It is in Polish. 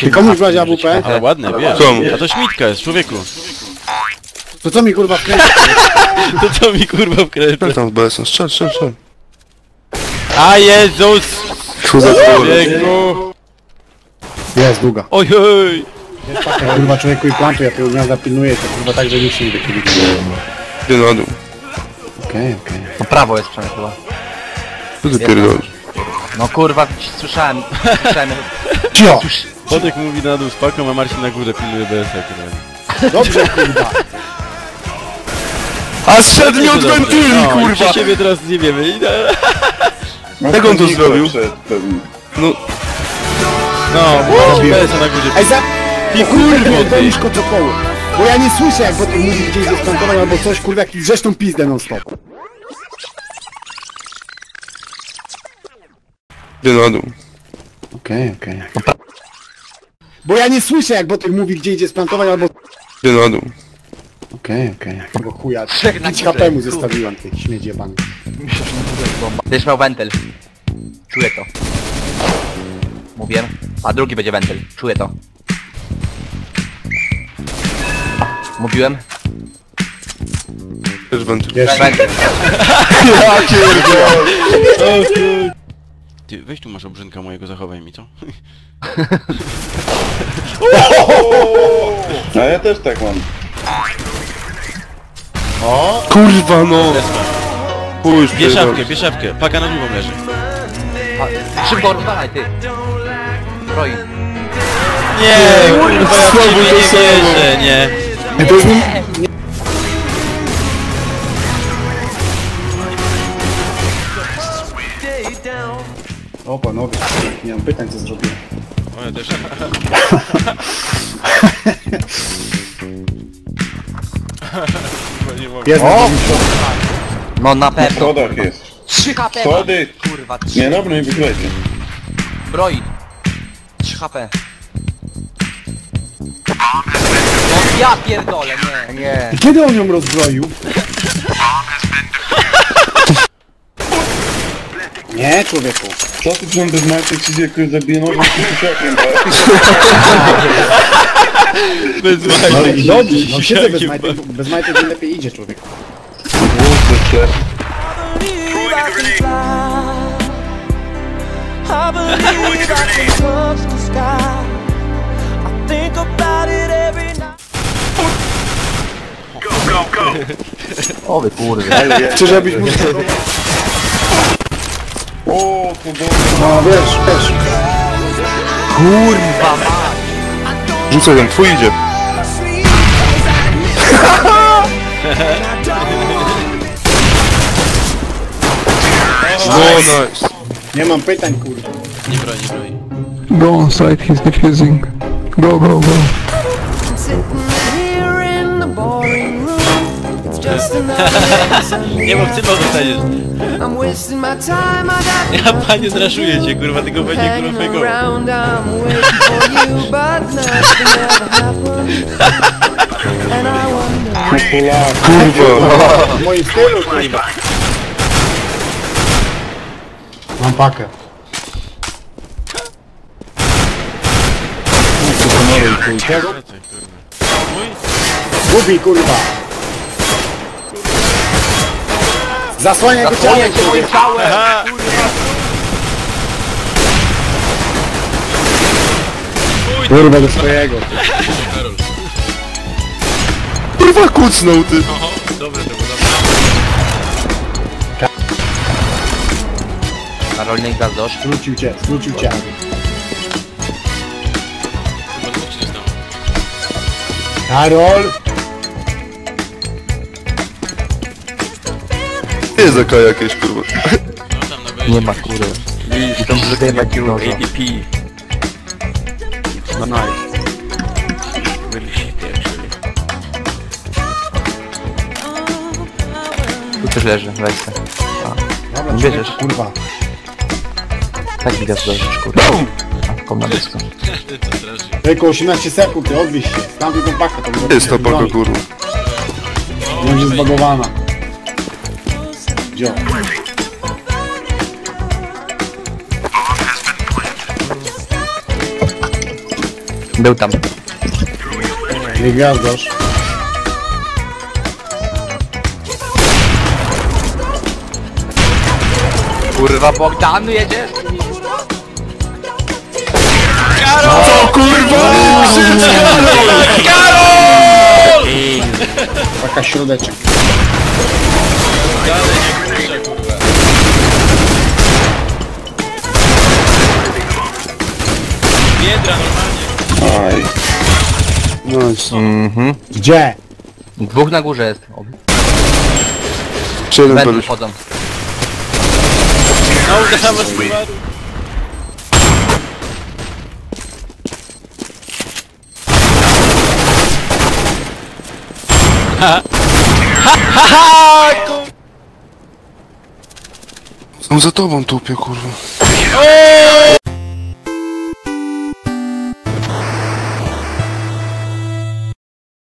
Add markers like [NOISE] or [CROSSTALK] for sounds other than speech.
Ty komuś brać AWP? Ale ładne, wiesz. Komu? A to śmitka jest, człowieku. To co mi kurwa wkręci? [LAUGHS] To co mi kurwa wkręca? Tam z BS-em, strzel, strzel, strzel. A Jezus! Co za kurwa. Człowieku! Jest, długa. Oj, oj! Kurwa człowieku i plantu, ja tego gniazda pilnuję, to kurwa tak, że się nie wychyli. Idę na dół. Okej, okej. No prawo jest przynajmniej chyba. Co ty pierdolisz? No kurwa, słyszałem, słyszałem. Cio! Podek mówi na dół z paką, a Marcin na górze pilnuje BS-a, kurwa. Dobrze kurwa. A zszedł mi od wentyli, No, kurwa! Przez siebie teraz nie wiemy. I- Jak on to zrobił? No, No, bo BS-a na górze. Ej, za... Ty Kurwa, kurwo, ty! Bo ja nie słyszę jak potem mówi gdzieś zeskantować albo coś, kurwa, jakiś zresztą pizdę non stop. idę na dół. Okej, okej. Bo ja nie słyszę jak Botek mówi gdzie idzie splantować albo... Idę na dół. Okej, okej. Tego chuja. Trzech na 5 górze. HP mu zostawiłem tych śmieci jebany. Będziesz miał wentyl. Czuję to. Mówiłem. A drugi będzie wentyl. Czuję to. Mówiłem? Też wentyl. Jeszcze. Wentyl. [LAUGHS] [LAUGHS] Ty, weź tu masz obrzynka mojego, zachowaj mi to. A [LAUGHS] ja też tak mam. Kurwa no! Pójdź, Bierz szafkę, pierdol. bierz szafkę. Paka na długą leży. A, Szybko rozwalaj ty. Broi. Nie, kurwa, ja w słabo ciebie to nie samo. wierzę, nie. Ej, to jest nie... O panowie, nie mam pytań co zrobiłem. O, ja też. Chyba nie mogę. Jest O! na No na W pewno. schodach jest. 3 HP mam. Schody! Kurwa, 3. Nie dobra, nie wyklejcie. Broi. 3 HP. No ja pierdolę, nie. Nie. Kiedy on ją rozbroił? [LAUGHS] Nie, człowieku. Co ty przecież [LAUGHS] bez majty ci jakoś zabije nożem z tysiakiem, Bez No majtek. i dobrze, no siedzę bez majtek, bo bez majtek mi lepiej idzie człowieku. I believe I can touch the sky. I think about it every night. O wy kurwa. Czy żebyś mu... [LAUGHS] O, to dobrze. No wiesz, wiesz. Kurwa ma. Rzucaj tam, twój idzie. [LAUGHS] No nice. Nie mam pytań kurwa. Nie broń, nie broń. Go on site, he's defusing. Go, go, go. [LAUGHS] Nie mów, ty dostaniesz. I'm wasting my time. I got Ja panie zraszuję cię, kurwa, tylko będzie kurwa fejkowo. around. I'm waiting for you, but nothing ever happened. And I wonder. Kurwa. W moim stylu kurwa. Mam pakę. Gubi kurwa. Zasłaniaj go ciałem cię moim kurwa. ciałem. Kurwa do swojego. Kurwa kucnął ty. Dobre to było, dobre. Karoliny Gazdosz. Zwrócił cię, zwrócił cię. Karol! Ty za K jakieś kurwa. No tam na wejściu. Nie ma kurwa. I tam zrywa ci noża. ADP. No nice. Byli się pieprzyli. Tu też leży, weź se. Dobra, Bierzesz. kurwa. Tak mi Gazdosz, kurwa. A, kom na? Tylko 18 sekund, ty odwieź się. Tam tylko pakę to Jest ta paka kurwa. Będzie zbagowana. Gdzie? Był tam. Nie gwiazdasz. Kurwa Bogdan jedziesz? Taka środeczek. Biedra normalnie. Aj. No, co? Mhm. Gdzie? Dwóch na górze jest. Czy jeden peluś. wchodzą. No uderzamy z numeru. Są za tobą tupie, kurwa.